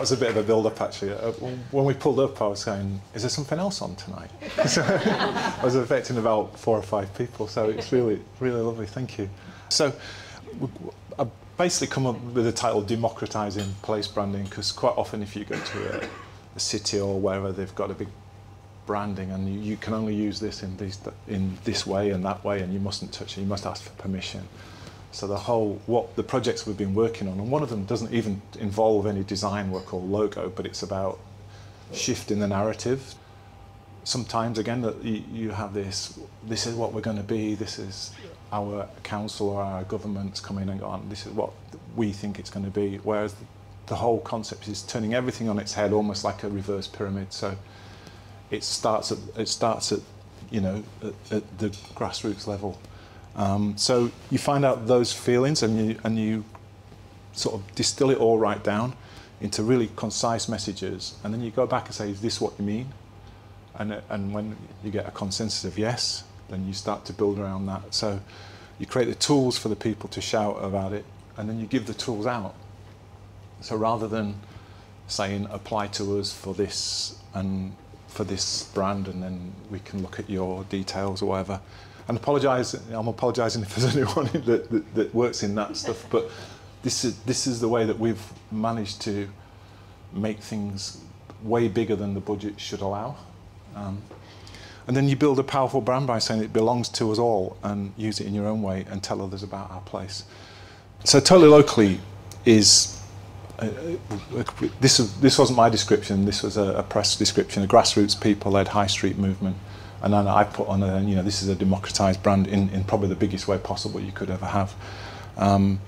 that was a bit of a build-up actually. Uh, when we pulled up, I was saying, "Is there something else on tonight?" so I was affecting about four or five people, so it's really, really lovely. Thank you. So I basically come up with the title "Democratizing Place Branding" because quite often, if you go to a, a, city or wherever, they've got a big branding, and you, you can only use this in this in this way and that way, and you mustn't touch it. You must ask for permission. So the whole, what the projects we've been working on, and one of them doesn't even involve any design work or logo, but it's about shifting the narrative. Sometimes, again, that you, have this, this is what we're going to be, this is our council or our government's coming and gone, this is what we think it's going to be, whereas the, the whole concept is turning everything on its head, almost like a reverse pyramid. So it starts at, it starts at, you know, at, at the grassroots level um, so you find out those feelings and you, and you sort of distill it all right down into really concise messages. And then you go back and say, is this what you mean? And, and when you get a consensus of yes, then you start to build around that. So you create the tools for the people to shout about it, and then you give the tools out. So rather than saying apply to us for this and for this brand, and then we can look at your details or whatever, and apologise. I'm apologising if there's anyone that, that, that, works in that stuff, but this is this is the way that we've managed to make things way bigger than the budget should allow. Um, and then you build a powerful brand by saying it belongs to us all and use it in your own way and tell others about our place. So totally locally is uh, uh this this wasn't my description. This was a, a press description, a grassroots people-led high street movement and then I put on a, you know, this is a democratized brand in, in probably the biggest way possible you could ever have. Um,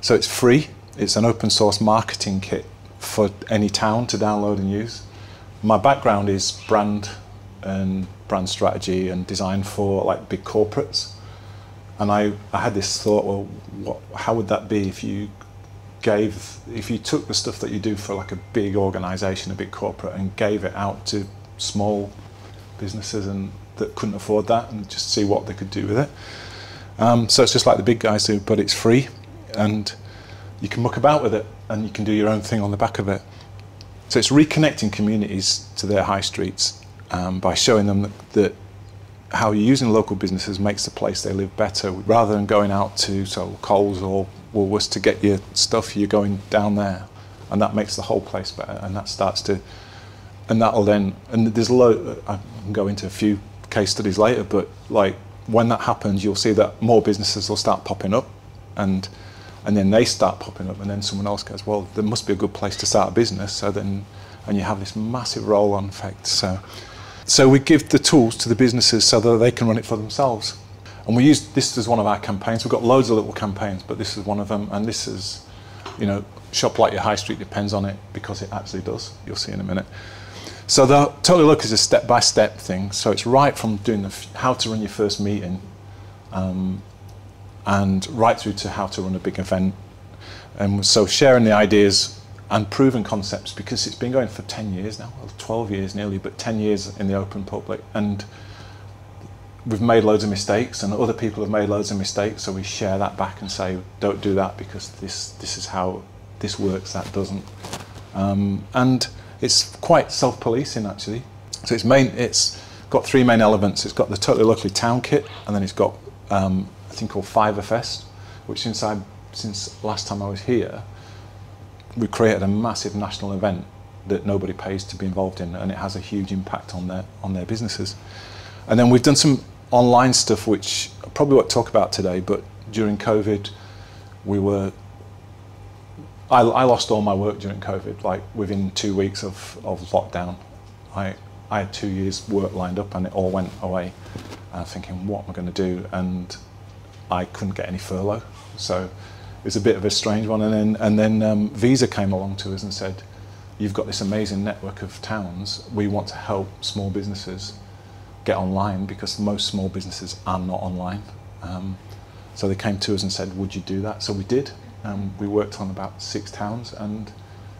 so it's free. It's an open source marketing kit for any town to download and use. My background is brand and brand strategy and design for like big corporates. And I, I had this thought, well, what, how would that be if you gave, if you took the stuff that you do for like a big organization, a big corporate, and gave it out to small businesses and that couldn't afford that and just see what they could do with it. Um, so it's just like the big guys do, but it's free and you can muck about with it and you can do your own thing on the back of it. So it's reconnecting communities to their high streets um, by showing them that, that how you're using local businesses makes the place they live better. Rather than going out to so Coles or Woolworths to get your stuff, you're going down there, and that makes the whole place better. And that starts to and that'll then and there's a lot I can go into a few case studies later but like when that happens you'll see that more businesses will start popping up and and then they start popping up and then someone else goes well there must be a good place to start a business. So then and you have this massive roll on effect. So so we give the tools to the businesses so that they can run it for themselves. And we use this as one of our campaigns. We've got loads of little campaigns but this is one of them. And this is you know shop like your high street depends on it because it actually does. You'll see in a minute so the Totally Local is a step-by-step -step thing. So it's right from doing the how to run your first meeting, um, and right through to how to run a big event. And so sharing the ideas and proven concepts because it's been going for 10 years now, well, 12 years nearly, but 10 years in the open public. And we've made loads of mistakes and other people have made loads of mistakes. So we share that back and say, don't do that because this, this is how this works, that doesn't. Um, and it's quite self-policing actually. So it's main, it's got three main elements. It's got the totally locally town kit, and then it's got um, a thing called Fiverfest, which since I since last time I was here, we created a massive national event that nobody pays to be involved in, and it has a huge impact on their on their businesses. And then we've done some online stuff, which I probably won't talk about today, but during COVID, we were I, I lost all my work during COVID, like within two weeks of, of lockdown. I, I had two years work lined up and it all went away. And I'm thinking, what am I going to do? And I couldn't get any furlough. So it was a bit of a strange one. And then, and then um, Visa came along to us and said, you've got this amazing network of towns. We want to help small businesses get online because most small businesses are not online. Um, so they came to us and said, would you do that? So we did. Um, we worked on about six towns and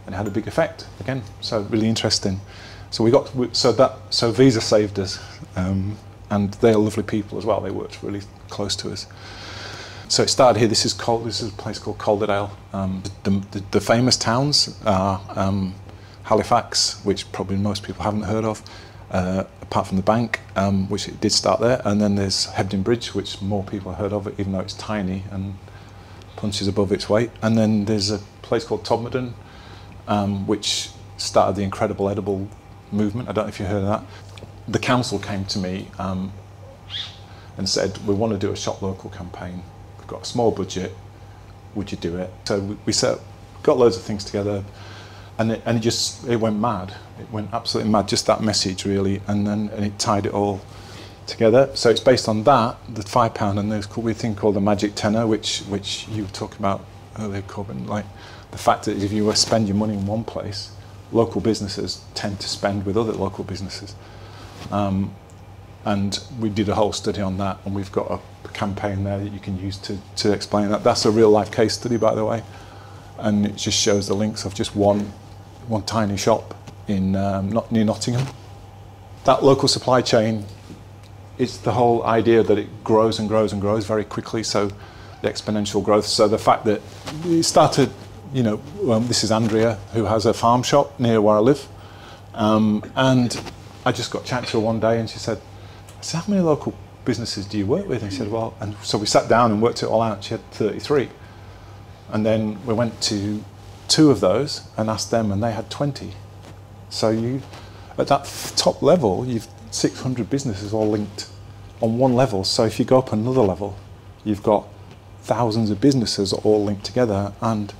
and had a big effect again. So really interesting. So we got so that so Visa saved us, um, and they're lovely people as well. They worked really close to us. So it started here. This is Col- this is a place called Calderdale. Um, the, the, the famous towns are um, Halifax, which probably most people haven't heard of, uh, apart from the bank, um, which it did start there. And then there's Hebden Bridge, which more people have heard of, even though it's tiny and punches above its weight. And then there's a place called Todmorden, um, which started the incredible edible movement. I don't know if you heard of that. The council came to me um, and said, we want to do a shop local campaign. We've got a small budget. Would you do it? So we, we set, got loads of things together, and it, and it just it went mad. It went absolutely mad. Just that message really, and then and it tied it all together. So it's based on that, the five pound, and there's we thing called the magic tenner, which which you talking about earlier, Corbin. Like the fact that if you spend your money in one place, local businesses tend to spend with other local businesses. Um, and we did a whole study on that, and we've got a campaign there that you can use to, to explain that. That's a real life case study, by the way, and it just shows the links of just one one tiny shop in um, not near Nottingham. That local supply chain is the whole idea that it grows and grows and grows very quickly. So the exponential growth. So the fact that it started, you know, um, this is Andrea who has a farm shop near where I live, um, and I just got chatting to her one day, and she said, "I said, how many local businesses do you work with?" And she said, "Well," and so we sat down and worked it all out. She had 33, and then we went to two of those and asked them, and they had 20. So you, at that top level, you've 600 businesses all linked on one level. So if you go up another level, you've got thousands of businesses all linked together, and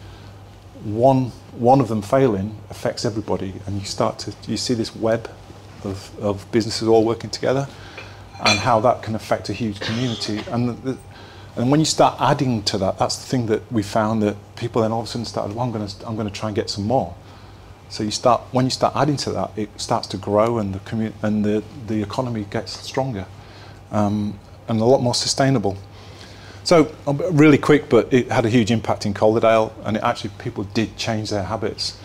one one of them failing affects everybody, and you start to you see this web of, of businesses all working together, and how that can affect a huge community. And the, the, and when you start adding to that, that's the thing that we found that people then all of a sudden started. Well, I'm going to I'm going to try and get some more. So you start when you start adding to that, it starts to grow, and the commu- and the the economy gets stronger, um, and a lot more sustainable. So really quick, but it had a huge impact in Calderdale, and it actually people did change their habits,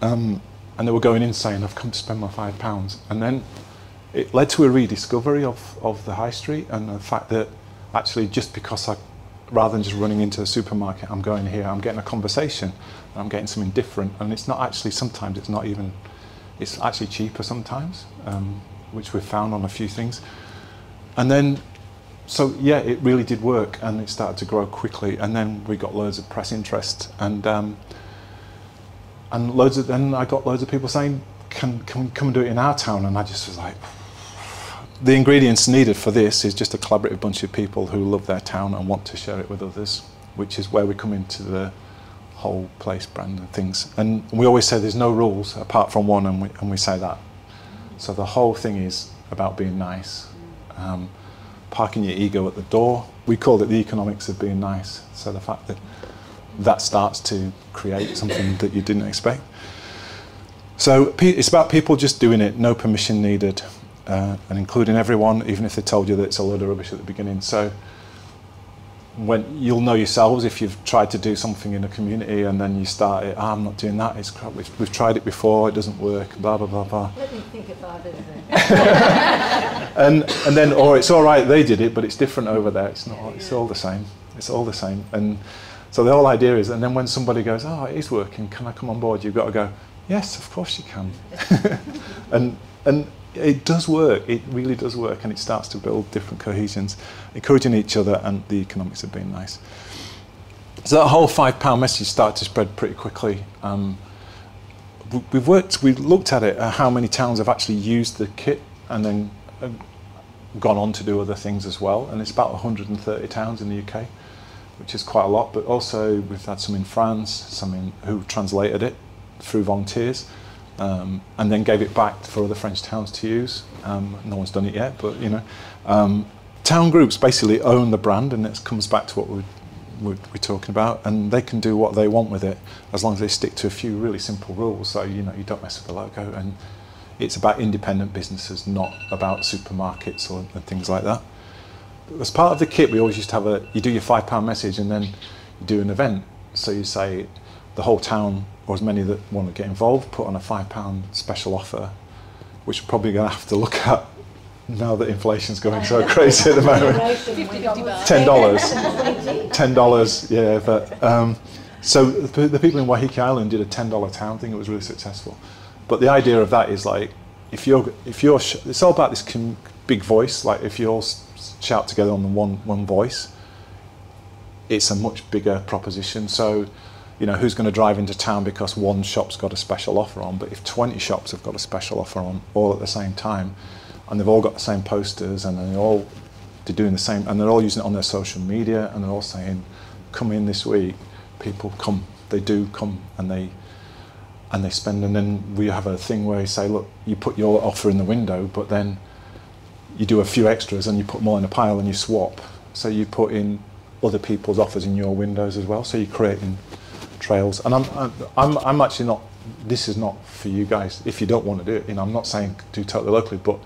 um, and they were going in saying, "I've come to spend my five pounds," and then it led to a rediscovery of of the high street and the fact that actually just because I, rather than just running into a supermarket, I'm going here, I'm getting a conversation, I'm getting something different, and it's not actually sometimes it's not even, it's actually cheaper sometimes, um, which we've found on a few things, and then so yeah, it really did work, and it started to grow quickly. And then we got loads of press interest, and um, and loads of then I got loads of people saying, "Can can we come and do it in our town?" And I just was like, the ingredients needed for this is just a collaborative bunch of people who love their town and want to share it with others, which is where we come into the whole place brand and things. And we always say there's no rules apart from one, and we and we say that. So the whole thing is about being nice. Um, parking your ego at the door. We called it the economics of being nice. So the fact that that starts to create something that you didn't expect. So it's about people just doing it, no permission needed, uh, and including everyone, even if they told you that it's a load of rubbish at the beginning. So when you'll know yourselves if you've tried to do something in a community and then you start it, oh, I'm not doing that, it's crap, we've, we've tried it before, it doesn't work, blah, blah, blah, blah. Let me think about it. And and then or it's all right. They did it but it's different over there. It's not it's all the same. It's all the same. And so the whole idea is and then when somebody goes oh it is working. Can i come on board? You've got to go yes of course you can. And and it does work. It really does work and it starts to build different cohesions encouraging each other and the economics have been nice. So that whole five pound message started to spread pretty quickly. Um, we- we've worked we've looked at it uh, how many towns have actually used the kit and then uh, gone on to do other things as well. And it's about 130 towns in the UK which is quite a lot but also we've had some in France some in, who translated it through volunteers um, and then gave it back for other French towns to use um, no one's done it yet but you know um, town groups basically own the brand and it comes back to what we we're, we're talking about, and they can do what they want with it as long as they stick to a few really simple rules. So you know you don't mess with the logo, and it's about independent businesses, not about supermarkets or and things like that. As part of the kit, we always used to have a you do your five pound message, and then you do an event. So you say the whole town, or as many that want to get involved, put on a five pound special offer, which we're probably going to have to look at now that inflation's going so crazy at the moment. Ten dollars. Ten dollars, yeah. But um, so the, the people in Waiheke Island did a ten dollar town thing. It was really successful. But the idea of that is like if you're if you're sh- it's all about this big voice. Like if you all s- shout together on the one one voice, it's a much bigger proposition. So you know who's going to drive into town because one shop's got a special offer on. But if 20 shops have got a special offer on all at the same time, and they've all got the same posters and they're all they're doing the same and they're all using it on their social media and they're all saying, "Come in this week." People come, they do come, and they and they spend. And then we have a thing where you say, "Look, you put your offer in the window, but then you do a few extras and you put all in a pile and you swap. So you put in other people's offers in your windows as well. So you're creating trails. And I'm, I'm, I'm actually not, this is not for you guys if you don't want to do it. You know, I'm not saying do totally locally, but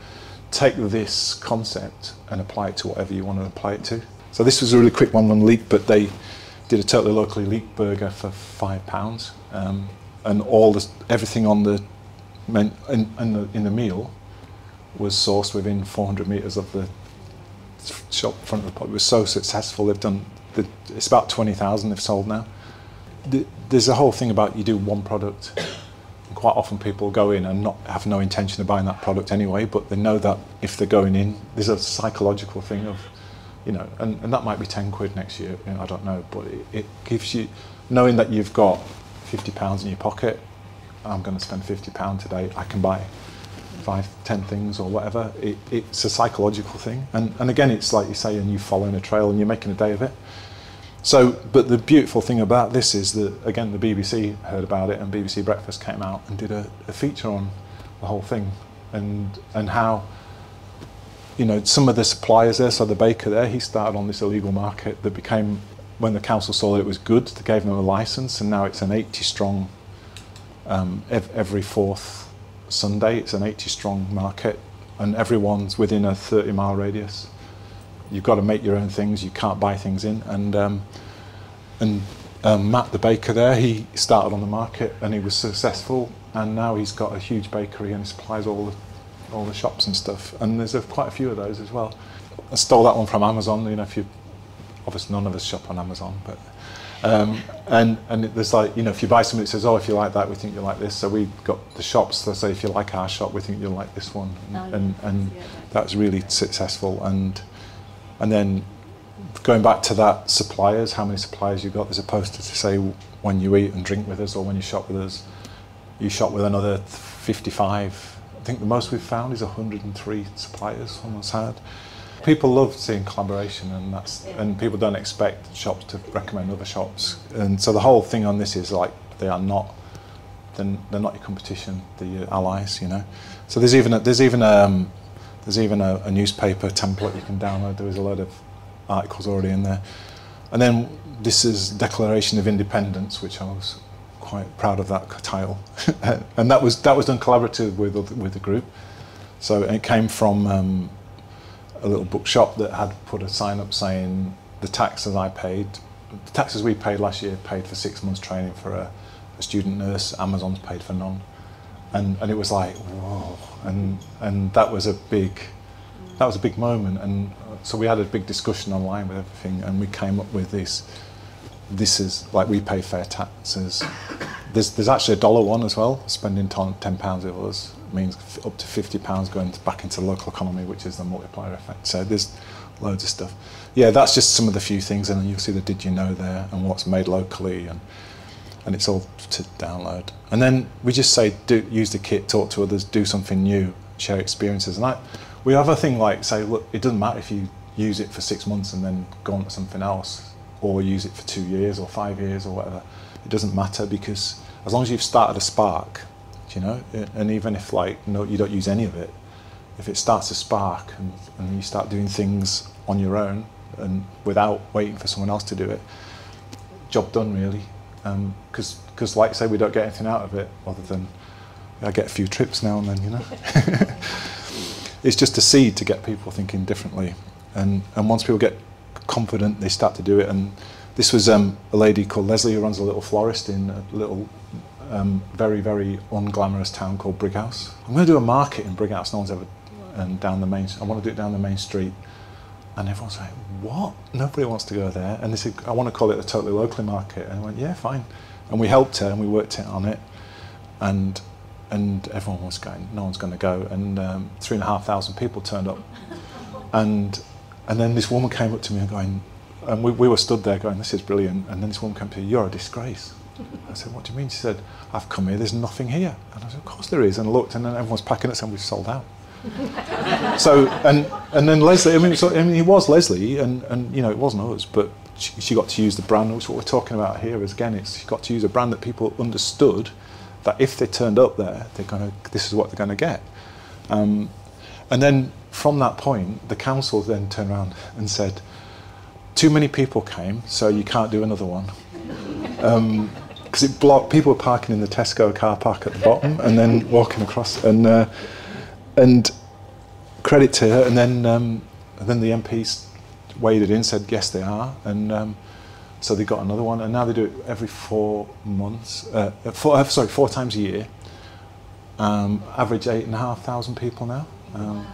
take this concept and apply it to whatever you want to apply it to. So this was a really quick one on Leek, but they did a totally locally Leek burger for five pounds. Um, and all this, everything on the, in, in, the, in the meal was sourced within 400 metres of the shop front of the pub. It was so successful. They've done, the, it's about 20,000 they've sold now. The, there's a whole thing about you do one product. And quite often people go in and not have no intention of buying that product anyway, but they know that if they're going in, there's a psychological thing of, you know, and, and that might be 10 quid next year, you know, I don't know, but it, it gives you, knowing that you've got 50 pounds in your pocket, I'm going to spend 50 pound today, I can buy five, ten things or whatever. It, it's a psychological thing. And, and again, it's like you say, and you following a trail and you're making a day of it. So, but the beautiful thing about this is that, again, the BBC heard about it and BBC Breakfast came out and did a, a feature on the whole thing and, and how, you know, some of the suppliers there, so the baker there, he started on this illegal market that became, when the council saw that it was good, they gave them a license and now it's an 80 strong, um, ev- every fourth Sunday. It's an 80 strong market, and everyone's within a 30 mile radius. You've got to make your own things. You can't buy things in. And um, and um, Matt, the baker there, he started on the market and he was successful. And now he's got a huge bakery and he supplies all the all the shops and stuff. And there's a, quite a few of those as well. I stole that one from Amazon. You know, if you obviously none of us shop on Amazon, but um, and and there's like you know if you buy something that says oh if you like that we think you like this so we got the shops that say if you like our shop we think you'll like this one and Oh, and, and Yeah, yeah. that really successful and and then going back to that suppliers how many suppliers you got there's a poster to say when you eat and drink with us or when you shop with us you shop with another 55 I think the most we've found is 103 suppliers someone's had. People love seeing collaboration and that's and people don't expect shops to recommend other shops. And so the whole thing on this is like they are not they're, they're not your competition they're your allies you know? So there's even a, there's even um there's even a, a newspaper template you can download. There is a load of articles already in there. And then this is declaration of independence which I was quite proud of that title. And that was that was done collaborative with with the group. So it came from um, a little bookshop that had put a sign up saying the taxes I paid, the taxes we paid last year paid for six months training for a, a student nurse. Amazon's paid for none, and and it was like whoa, and and that was a big, that was a big moment, and uh, so we had a big discussion online with everything, and we came up with this. This is like we pay fair taxes. There's there's actually a dollar one as well. Spending ten pounds with us means up to fifty pounds going back into the local economy, which is the multiplier effect. So there's loads of stuff. Yeah, that's just some of the few things, and you'll see the did you know there and what's made locally, and and it's all to download. And then we just say do use the kit, talk to others, do something new, share experiences. And I, we have a thing like say, look, it doesn't matter if you use it for six months and then go on to something else, or use it for two years or five years or whatever. It doesn't matter because as long as you've started a spark, you know, and even if like no, you don't use any of it, if it starts to spark and, and you start doing things on your own and without waiting for someone else to do it, job done really. Because because like I say, we don't get anything out of it other than I get a few trips now and then, you know. it's just a seed to get people thinking differently, and and once people get confident, they start to do it. And this was um, a lady called Leslie who runs a little florist in a little um, very very unglamorous town called Brighouse. I'm going to do a market in Brighouse. No one's ever and down the main. I want to do it down the main street. And everyone's like, what? Nobody wants to go there. And they said, I want to call it a totally locally market. And I went, yeah, fine. And we helped her and we worked it on it. And and everyone was going, no one's going to go. And um, three and a half thousand people turned up. And and then this woman came up to me and going, and we, we were stood there going, this is brilliant. And then this woman came to me, you're a disgrace. I said, what do you mean? She said, I've come here, there's nothing here. And I said, of course there is. And I looked, and then everyone's packing it, and we've sold out. So, and, and then Leslie, I mean, so, I mean, he was Leslie, and, and, you know, it wasn't us, but she, she got to use the brand, which what we're talking about here is, again, it's she got to use a brand that people understood that if they turned up there, they're gonna, this is what they're going to get. Um, and then from that point, the council then turned around and said, too many people came, so you can't do another one. Um, because it blocked people were parking in the Tesco car park at the bottom and then walking across and uh, and credit to her and then um, and then the MPs waded in said yes they are and um, so they got another one and now they do it every four months uh, four, uh, sorry four times a year um, average eight and a half thousand people now um,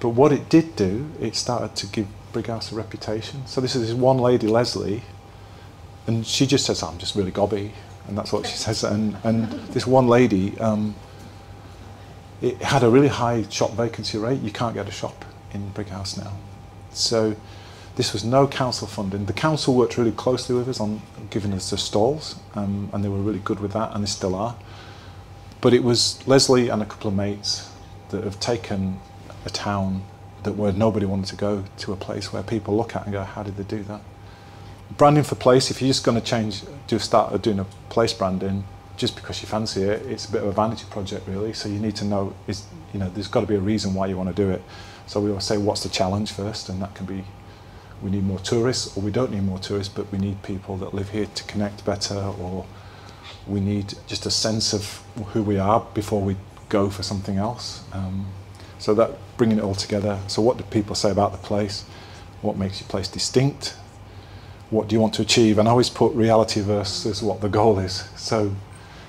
but what it did do it started to give Brighouse a reputation so this is this one lady Leslie and she just says, I'm just really gobby, and that's what she says. And, and this one lady, um, it had a really high shop vacancy rate. You can't get a shop in Brighouse now. So this was no council funding. The council worked really closely with us on giving us the stalls, um, and they were really good with that, and they still are. But it was Leslie and a couple of mates that have taken a town that where nobody wanted to go to a place where people look at and go, how did they do that? branding for place, if you're just going to change, do start doing a place branding just because you fancy it, it's a bit of a vanity project really. So you need to know is you know there's got to be a reason why you want to do it. So we always say what's the challenge first, and that can be we need more tourists, or we don't need more tourists, but we need people that live here to connect better, or we need just a sense of who we are before we go for something else. Um, so that bringing it all together. So what do people say about the place? What makes your place distinct? what do you want to achieve? And I always put reality versus what the goal is. So,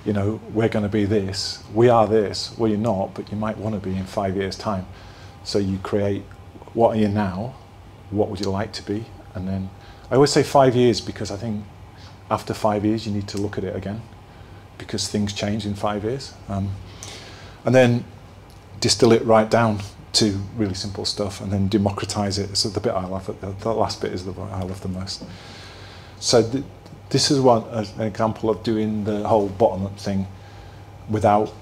you know, we're going to be this, we are this, well, you're not, but you might want to be in five years' time. So you create what are you now, what would you like to be, and then I always say five years because I think after five years you need to look at it again because things change in five years. Um, and then distill it right down to really simple stuff and then democratize it. So the bit I love, the, the last bit is the one I love the most. So th this is one an example of doing the whole bottom-up thing without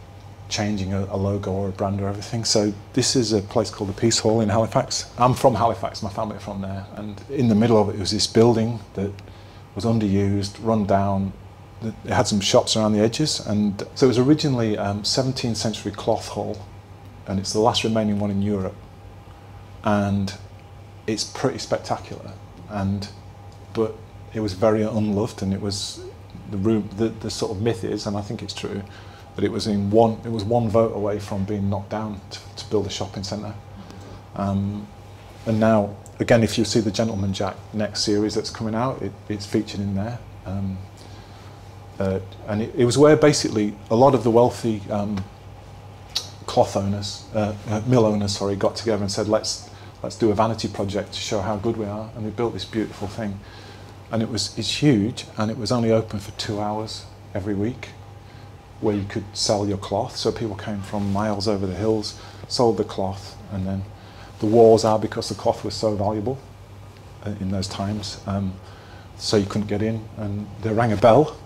changing a, a, logo or a brand or everything. So this is a place called the Piece Hall in Halifax. I'm from Halifax, my family are from there, and in the middle of it was this building that was underused, run down. It had some shops around the edges, and so it was originally um, 17th century cloth hall and it's the last remaining one in Europe. And it's pretty spectacular. And but it was very unloved, and it was the room. The, the sort of myth is, and I think it's true, that it was in one. It was one vote away from being knocked down to, to build a shopping centre. Um, and now, again, if you see the Gentleman Jack next series that's coming out, it, it's featured in there. Um, uh, and it, it was where basically a lot of the wealthy um, cloth owners, uh, uh, mill owners, sorry, got together and said, let's, let's do a vanity project to show how good we are. And we built this beautiful thing. And it was, it's huge, and it was only open for two hours every week where you could sell your cloth. So people came from miles over the hills, sold the cloth, and then the walls are because the cloth was so valuable uh, in those times. Um, so you couldn't get in, and they rang a bell,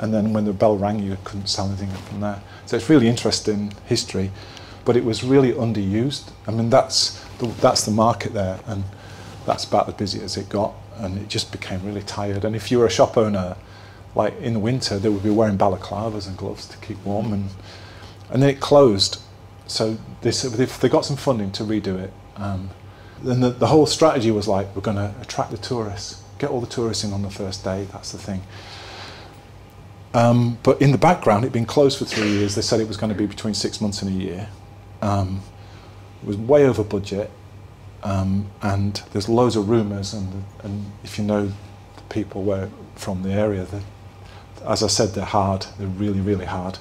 and then when the bell rang, you couldn't sell anything from there. So it's really interesting history, but it was really underused. I mean, that's the, that's the market there, and that's about as busy as it got, and it just became really tired. And if you were a shop owner, like in the winter, they would be wearing balaclavas and gloves to keep warm, and and then it closed. So if they got some funding to redo it, um, then the, the whole strategy was like, we're going to attract the tourists, get all the tourists in on the first day. That's the thing. Um, but in the background, it'd been closed for three years. They said it was going to be between six months and a year. Um, it was way over budget, um, and there's loads of rumours. And, and if you know the people where from the area, as I said, they're hard. They're really, really hard.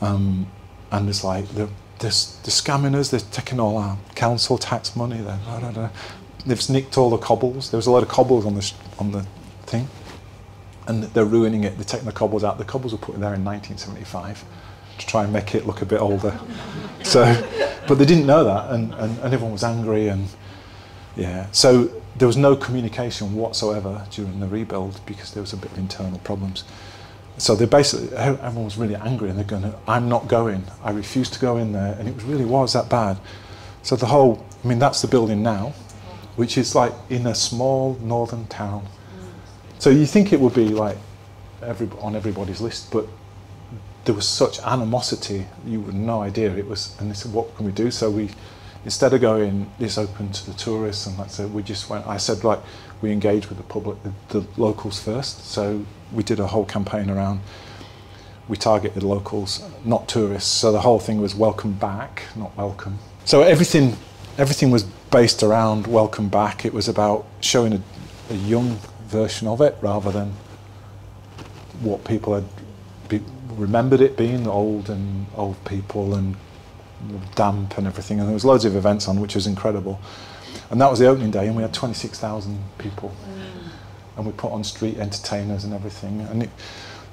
Um, and it's like the they're, they're scamming us, they're taking all our council tax money, they're, blah. they've nicked all the cobbles. There was a lot of cobbles on the, on the thing, and they're ruining it. They're taking the cobbles out. The cobbles were put there in 1975 to try and make it look a bit older. so, but they didn't know that, and, and, and everyone was angry, and yeah. So there was no communication whatsoever during the rebuild because there was a bit of internal problems. So they basically, everyone was really angry and they're going, I'm not going. I refuse to go in there. And it was really was that bad. So the whole, I mean, that's the building now, which is like in a small northern town. So you think it would be like every, on everybody's list, but there was such animosity, you had no idea. It was, and they said, what can we do? So we, instead of going, it's open to the tourists, and like so we just went, I said, like, we engage with the public, the, the locals first. So we did a whole campaign around, we targeted locals, not tourists. So the whole thing was welcome back, not welcome. So everything, everything was based around welcome back. It was about showing a, a young version of it rather than what people had be, remembered it being old and old people and damp and everything. And there was loads of events on, which was incredible. And that was the opening day, and we had 26,000 people. Mm. And we put on street entertainers and everything. And it,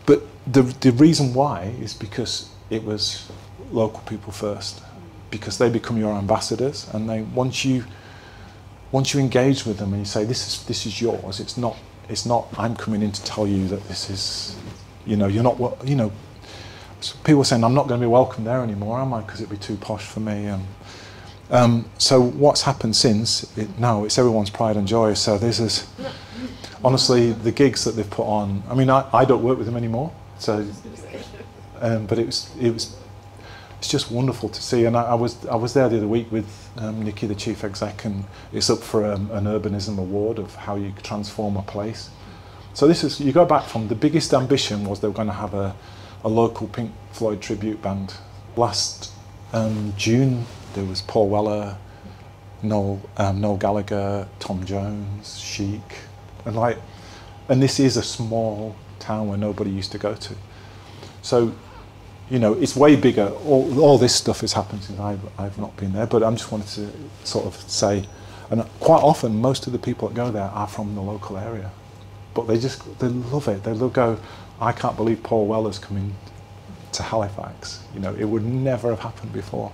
but the, the reason why is because it was local people first, because they become your ambassadors, and they once you once you engage with them and you say this is this is yours, it's not it's not I'm coming in to tell you that this is, you know, you're not what you know. So people saying I'm not going to be welcome there anymore, am I? Because it'd be too posh for me. And um, so what's happened since? It, no, it's everyone's pride and joy. So this is honestly the gigs that they've put on. I mean, I, I don't work with them anymore. So, um, but it was it was it's just wonderful to see. And I, I was I was there the other week with um, Nikki, the chief exec, and it's up for um, an urbanism award of how you transform a place. So this is you go back from the biggest ambition was they were going to have a, a local Pink Floyd tribute band. Last um, June there was Paul Weller, Noel, um, Noel Gallagher, Tom Jones, Chic, and like, and this is a small town where nobody used to go to. So you know, it's way bigger. All, all this stuff has happened since I've, I've not been there, but I'm just wanted to sort of say, and quite often most of the people that go there are from the local area, but they just, they love it. They look, go, I can't believe Paul Weller's coming to Halifax. You know, it would never have happened before.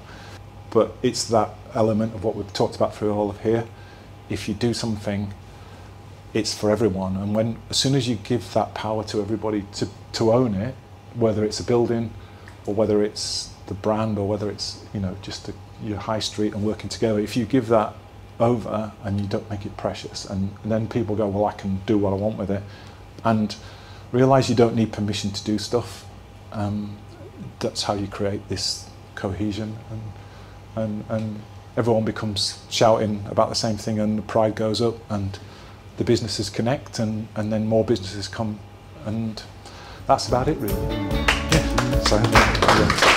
But it's that element of what we've talked about through all of here. If you do something, it's for everyone. And when, as soon as you give that power to everybody to, to own it, whether it's a building, or whether it's the brand or whether it's you know just your high street and working together if you give that over and you don't make it precious and, and then people go well I can do what I want with it and realize you don't need permission to do stuff um, that's how you create this cohesion and, and, and everyone becomes shouting about the same thing and the pride goes up and the businesses connect and, and then more businesses come and that's about it really. So, yeah.